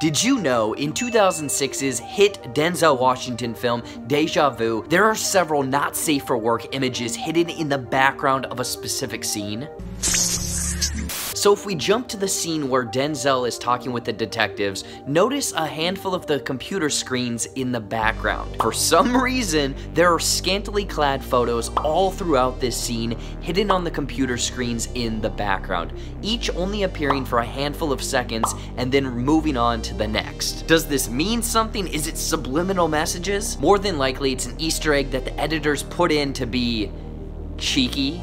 Did you know in 2006's hit Denzel Washington film Deja Vu, there are several not safe for work images hidden in the background of a specific scene? So if we jump to the scene where Denzel is talking with the detectives, notice a handful of the computer screens in the background. For some reason, there are scantily clad photos all throughout this scene hidden on the computer screens in the background, each only appearing for a handful of seconds and then moving on to the next. Does this mean something? Is it subliminal messages? More than likely, it's an Easter egg that the editors put in to be cheeky